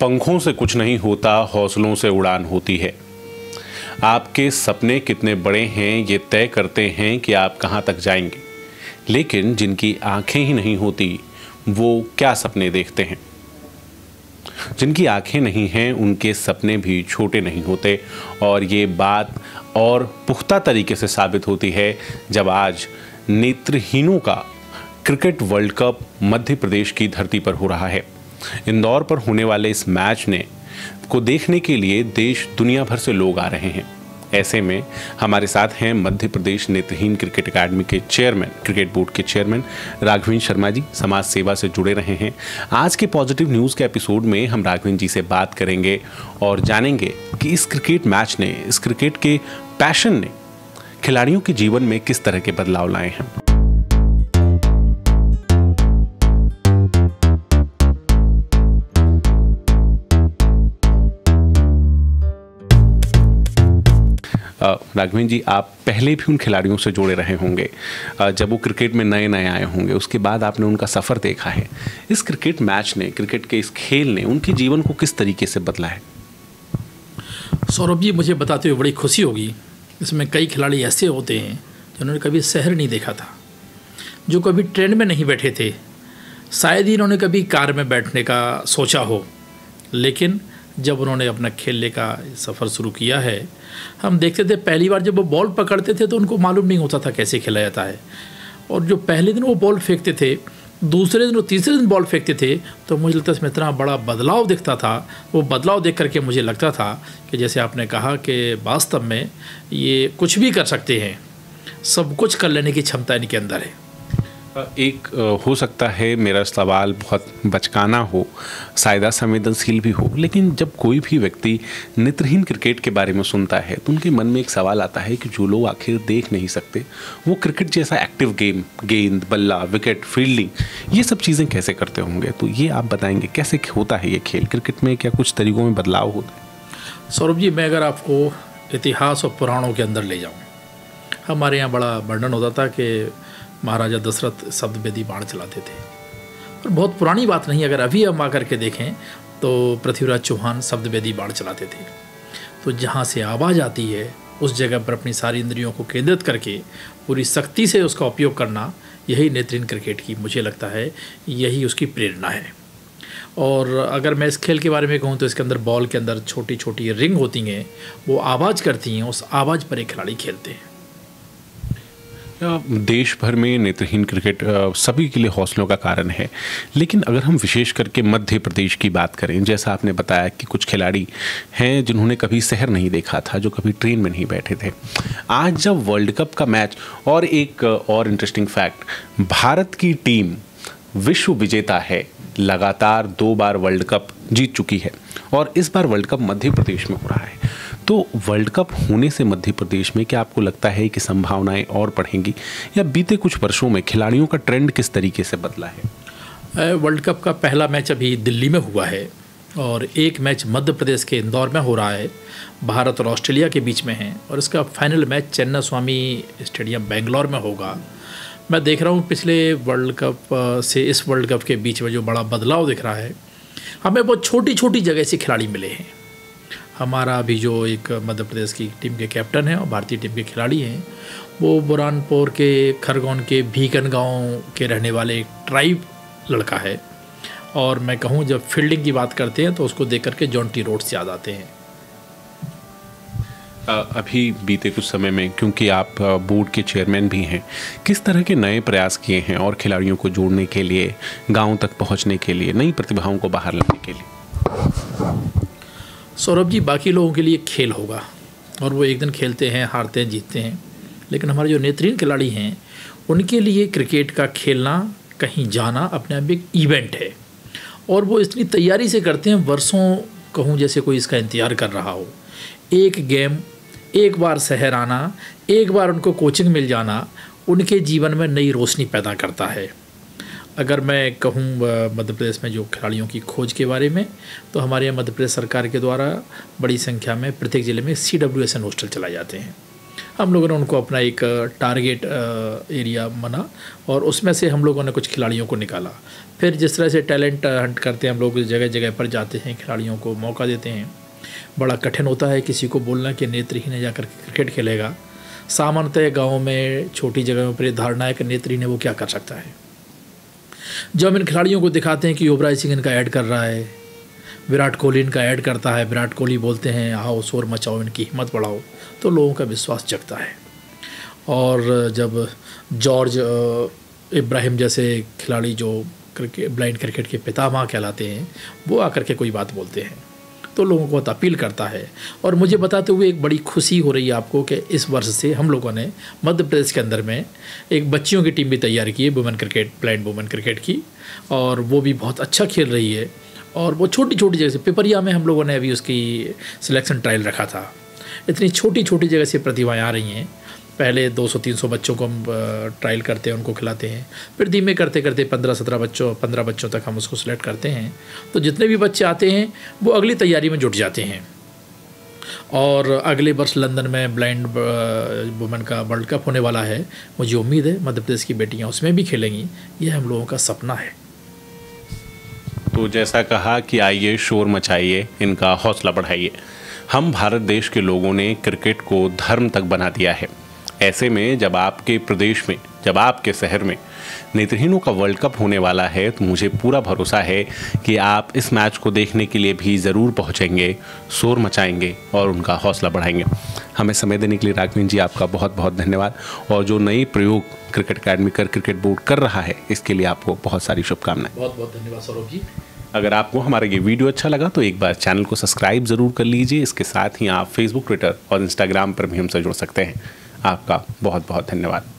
पंखों से कुछ नहीं होता, हौसलों से उड़ान होती है। आपके सपने कितने बड़े हैं, ये तय करते हैं कि आप कहाँ तक जाएँगे। लेकिन जिनकी आँखें ही नहीं होती, वो क्या सपने देखते हैं? जिनकी आँखें नहीं हैं, उनके सपने भी छोटे नहीं होते, और ये बात और पुख्ता तरीके से साबित होती है जब आज नेत्रहीनों का cricket world cup Madhya Pradesh की धरती पर हो रहा है। इंदौर पर होने वाले इस मैच ने को देखने के लिए देश दुनिया भर से लोग आ रहे हैं। ऐसे में हमारे साथ हैं मध्य प्रदेश नेत्रहीन क्रिकेट अकादमी के चेयरमैन, क्रिकेट बोर्ड के चेयरमैन राघवेंद्र शर्मा जी, समाज सेवा से जुड़े रहे हैं। आज के पॉजिटिव न्यूज़ के एपिसोड में हम राघवेंद्र जी से बात करेंगे और जानेंगे कि इस क्रिकेट मैच ने, इस क्रिकेट के पैशन ने खिलाड़ियों के जीवन में किस तरह के बदलाव लाए हैं। राघवेंद्र जी, आप पहले भी उन खिलाड़ियों से जुड़े रहे होंगे। जब वो क्रिकेट में नए नए आए होंगे, उसके बाद आपने उनका सफ़र देखा है। इस क्रिकेट मैच ने, क्रिकेट के इस खेल ने उनके जीवन को किस तरीके से बदला है? सौरभ जी, मुझे बताते हुए बड़ी खुशी होगी, इसमें कई खिलाड़ी ऐसे होते हैं जिन्होंने कभी शहर नहीं देखा था, जो कभी ट्रेन में नहीं बैठे थे। शायद ही इन्होंने कभी कार में बैठने का सोचा हो, लेकिन जब उन्होंने अपना खेलने का सफ़र शुरू किया है, हम देखते थे पहली बार जब वो बॉल पकड़ते थे तो उनको मालूम नहीं होता था कैसे खेला जाता है। और जो पहले दिन वो बॉल फेंकते थे, दूसरे दिन और तीसरे दिन बॉल फेंकते थे तो मुझे लगता इसमें इतना बड़ा बदलाव दिखता था। वो बदलाव देख करके मुझे लगता था कि जैसे आपने कहा कि वास्तव में ये कुछ भी कर सकते हैं, सब कुछ कर लेने की क्षमता इनके अंदर है। एक हो सकता है मेरा सवाल बहुत बचकाना हो सायदा संवेदनशील भी हो, लेकिन जब कोई भी व्यक्ति नेत्रहीन क्रिकेट के बारे में सुनता है तो उनके मन में एक सवाल आता है कि जो लोग आखिर देख नहीं सकते, वो क्रिकेट जैसा एक्टिव गेम, गेंद, बल्ला, विकेट, फील्डिंग, ये सब चीज़ें कैसे करते होंगे? तो ये आप बताएँगे, कैसे होता है ये खेल? क्रिकेट में क्या कुछ तरीकों में बदलाव होता है? सौरभ जी, मैं अगर आपको इतिहास और पुराणों के अंदर ले जाऊँ, हमारे यहाँ बड़ा वर्णन होता था कि महाराजा दशरथ शब्द वेदी बाण चलाते थे। और बहुत पुरानी बात नहीं, अगर अभी हम आकर के देखें तो पृथ्वीराज चौहान शब्द वेदी बाण चलाते थे। तो जहाँ से आवाज़ आती है, उस जगह पर अपनी सारी इंद्रियों को केंद्रित करके, पूरी शक्ति से उसका उपयोग करना, यही नेत्रीन क्रिकेट की मुझे लगता है, यही उसकी प्रेरणा है। और अगर मैं इस खेल के बारे में कहूँ तो इसके अंदर बॉल के अंदर छोटी छोटी रिंग होती हैं, वो आवाज़ करती हैं, उस आवाज़ पर एक खिलाड़ी खेलते हैं। देश भर में नेत्रहीन क्रिकेट सभी के लिए हौसलों का कारण है। लेकिन अगर हम विशेष करके मध्य प्रदेश की बात करें, जैसा आपने बताया कि कुछ खिलाड़ी हैं जिन्होंने कभी शहर नहीं देखा था, जो कभी ट्रेन में नहीं बैठे थे। आज जब वर्ल्ड कप का मैच, और एक, और इंटरेस्टिंग फैक्ट भारत की टीम विश्व विजेता है, लगातार दो बार वर्ल्ड कप जीत चुकी है, और इस बार वर्ल्ड कप मध्य प्रदेश में हो रहा है। तो वर्ल्ड कप होने से मध्य प्रदेश में क्या आपको लगता है कि संभावनाएँ और बढ़ेंगी? या बीते कुछ वर्षों में खिलाड़ियों का ट्रेंड किस तरीके से बदला है? वर्ल्ड कप का पहला मैच अभी दिल्ली में हुआ है और एक मैच मध्य प्रदेश के इंदौर में हो रहा है। भारत और ऑस्ट्रेलिया के बीच में है और इसका final match Chinnaswamy stadium Bangalore में होगा। मैं देख रहा हूँ पिछले वर्ल्ड कप से इस वर्ल्ड कप के बीच में जो बड़ा बदलाव दिख रहा है, हमें बहुत छोटी छोटी जगह से खिलाड़ी मिले हैं। हमारा अभी जो एक मध्य प्रदेश की टीम के कैप्टन हैं और भारतीय टीम के खिलाड़ी हैं, वो बुरहानपुर के खरगोन के भीकन गाँव के रहने वाले एक ट्राइब लड़का है। और मैं कहूँ, जब फील्डिंग की बात करते हैं तो उसको देख करके जॉन्टी रोड्स याद आते हैं। अभी बीते कुछ समय में, क्योंकि आप बोर्ड के चेयरमैन भी हैं, किस तरह के नए प्रयास किए हैं और खिलाड़ियों को जोड़ने के लिए, गाँव तक पहुँचने के लिए, नई प्रतिभाओं को बाहर लाने के लिए? सौरभ जी, बाकी लोगों के लिए खेल होगा और वो एक दिन खेलते हैं, हारते हैं, जीतते हैं। लेकिन हमारे जो नेत्रहीन खिलाड़ी हैं, उनके लिए क्रिकेट का खेलना, कहीं जाना अपने आप एक इवेंट है। और वो इतनी तैयारी से करते हैं, वर्षों कहूँ जैसे कोई इसका इंतज़ार कर रहा हो। एक गेम एक बार शहर आना, एक बार उनको कोचिंग मिल जाना, उनके जीवन में नई रोशनी पैदा करता है। अगर मैं कहूँ मध्य प्रदेश में जो खिलाड़ियों की खोज के बारे में तो हमारे यहाँ मध्य प्रदेश सरकार के द्वारा बड़ी संख्या में प्रत्येक ज़िले में C W S N hostel चलाए जाते हैं। हम लोगों ने उनको अपना एक टारगेट एरिया बना और उसमें से हम लोगों ने कुछ खिलाड़ियों को निकाला। फिर जिस तरह से टैलेंट हंट करते हैं, हम लोग जगह जगह पर जाते हैं, खिलाड़ियों को मौका देते हैं। बड़ा कठिन होता है किसी को बोलना कि नेत्रहीन है, जाकर क्रिकेट खेलेगा। सामान्यतः गाँव में, छोटी जगहों पर धारणा है कि नेत्रहीन है, वो क्या कर सकता है। जब हम इन खिलाड़ियों को दिखाते हैं कि युवराज सिंह इनका ऐड कर रहा है, विराट कोहली इनका ऐड करता है, विराट कोहली बोलते हैं, आओ, शोर मचाओ, इनकी हिम्मत बढ़ाओ तो लोगों का विश्वास जगता है। और जब जॉर्ज इब्राहिम जैसे खिलाड़ी जो क्रिकेट ब्लाइंड क्रिकेट के पिता पितामह कहलाते हैं, वो आकर के कोई बात बोलते हैं। तो लोगों को अपील करता है। और मुझे बताते हुए एक बड़ी खुशी हो रही है आपको कि इस वर्ष से हम लोगों ने मध्य प्रदेश के अंदर में एक बच्चियों की टीम भी तैयार की है, women cricket blind women cricket की। और वो भी बहुत अच्छा खेल रही है। और वो छोटी छोटी जगह से पिपरिया में हम लोगों ने अभी उसकी सिलेक्शन ट्रायल रखा था। इतनी छोटी छोटी जगह से प्रतिभाएँ आ रही हैं। पहले 200-300 बच्चों को हम ट्रायल करते हैं, उनको खिलाते हैं। फिर धीमे करते करते 15-17 बच्चों 15 बच्चों तक हम उसको सिलेक्ट करते हैं। तो जितने भी बच्चे आते हैं, वो अगली तैयारी में जुट जाते हैं। और अगले वर्ष लंदन में ब्लाइंड वुमेन का वर्ल्ड कप होने वाला है। मुझे उम्मीद है मध्य प्रदेश की बेटियाँ उसमें भी खेलेंगी। ये हम लोगों का सपना है। तो जैसा कहा कि आइए, शोर मचाइए, इनका हौसला बढ़ाइए। हम भारत देश के लोगों ने क्रिकेट को धर्म तक बना दिया है। ऐसे में जब आपके प्रदेश में जब आपके शहर में नेत्रहीनों का वर्ल्ड कप होने वाला है तो मुझे पूरा भरोसा है कि आप इस मैच को देखने के लिए भी ज़रूर पहुँचेंगे शोर मचाएँगे और उनका हौसला बढ़ाएँगे। हमें समय देने के लिए राघवेंद्र जी आपका बहुत बहुत धन्यवाद। और जो नई प्रयोग क्रिकेट अकेडमी कर क्रिकेट बोर्ड कर रहा है इसके लिए आपको बहुत सारी शुभकामनाएँ। बहुत बहुत धन्यवाद सौरभ जी अगर आपको हमारा ये वीडियो अच्छा लगा तो एक बार चैनल को सब्सक्राइब ज़रूर कर लीजिए। इसके साथ ही आप फेसबुक ट्विटर और इंस्टाग्राम पर भी हमसे जुड़ सकते हैं। आपका बहुत बहुत धन्यवाद।